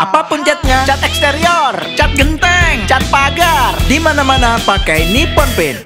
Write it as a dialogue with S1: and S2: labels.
S1: Apa pun ah. catnya, cat eksterior, cat genteng, cat pagar, di mana-mana pakai Nippon Paint.